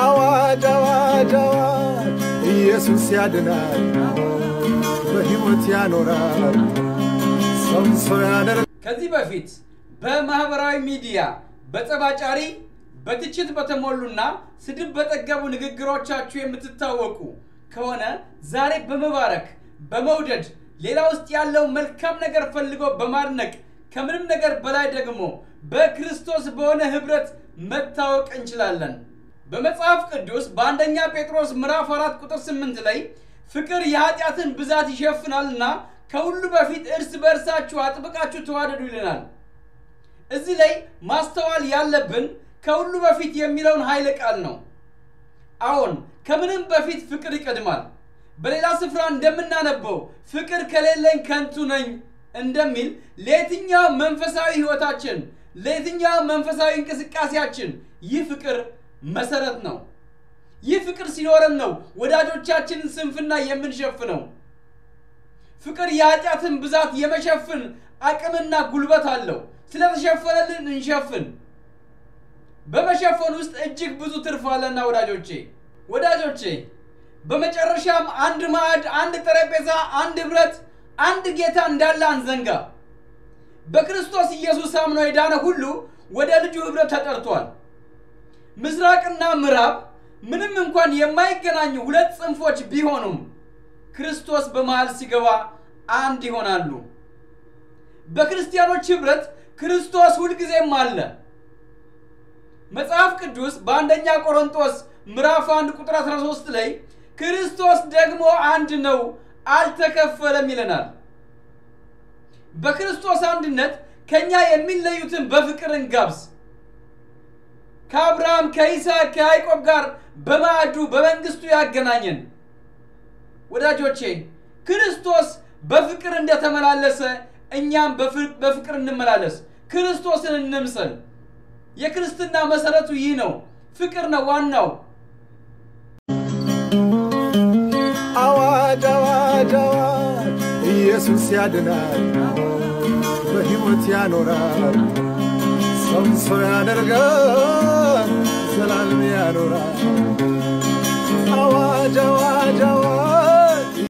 አዋጅ አዋጅ አዋጅ ኢየሱስ ያድናል፣ በሕይወት ያኖራል፣ ሰውን ሰው ያደርጋል። ከዚህ በፊት በማህበራዊ ሚዲያ በጸባጫሪ በትችት በተሞሉና ስድብ በጠገቡ ንግግሮቻችሁ የምትታወቁ ከሆነ ዛሬ በመባረክ በመውደድ ሌላ ውስጥ ያለው መልካም ነገር ፈልጎ በማድነቅ ከምንም ነገር በላይ ደግሞ በክርስቶስ በሆነ ህብረት መታወቅ እንችላለን። በመጽሐፍ ቅዱስ በአንደኛ ጴጥሮስ ምዕራፍ 4 ቁጥር 8 ላይ ፍቅር የኃጢአትን ብዛት ይሸፍናልና ከሁሉ በፊት እርስ በእርሳችሁ አጥብቃችሁ ተዋደዱ ይለናል። እዚህ ላይ ማስተዋል ያለብን ከሁሉ በፊት የሚለውን ኃይለ ቃል ነው። አዎን ከምንም በፊት ፍቅር ይቀድማል። በሌላ ስፍራ እንደምናነበው ፍቅር ከሌለኝ ከንቱ ነኝ እንደሚል ለየትኛው መንፈሳዊ ህይወታችን፣ ለየትኛው መንፈሳዊ እንቅስቃሴያችን ይህ ፍቅር መሰረት ነው። ይህ ፍቅር ሲኖረን ነው ወዳጆቻችንን ስንፍና የምንሸፍነው። ፍቅር የኃጢአትን ብዛት የመሸፍን አቅምና ጉልበት አለው። ስለተሸፈነልን እንሸፍን። በመሸፈን ውስጥ እጅግ ብዙ ትርፍ አለና ወዳጆቼ ወዳጆቼ በመጨረሻም አንድ ማዕድ፣ አንድ ጠረጴዛ፣ አንድ ህብረት፣ አንድ ጌታ እንዳለ አንዘንጋ። በክርስቶስ ኢየሱስ አምኖ የዳነ ሁሉ ወደ ልጁ ህብረት ተጠርቷል። ምስራቅና ምዕራብ ምንም እንኳን የማይገናኙ ሁለት ጽንፎች ቢሆኑም ክርስቶስ በመሃል ሲገባ አንድ ይሆናሉ። በክርስቲያኖች ህብረት ክርስቶስ ሁልጊዜም አለ። መጽሐፍ ቅዱስ በአንደኛ ቆሮንቶስ ምዕራፍ 1 ቁጥር 13 ላይ ክርስቶስ ደግሞ አንድ ነው አልተከፈለም ይለናል። በክርስቶስ አንድነት ከኛ የሚለዩትን በፍቅር እንጋብዝ። ከአብርሃም ከይስሐቅ ከያዕቆብ ጋር በማዕዱ በመንግስቱ ያገናኘን ወዳጆቼ ክርስቶስ በፍቅር እንደተመላለሰ እኛም በፍቅር እንመላለስ። ክርስቶስን እንምሰል። የክርስትና መሰረቱ ይህ ነው። ፍቅር ነው ዋናው። ኢየሱስ ያድናል፣ በሕይወት ያኖራል፣ ሰውን ሰው ያደርጋል፣ ዘላለም ያኖራል።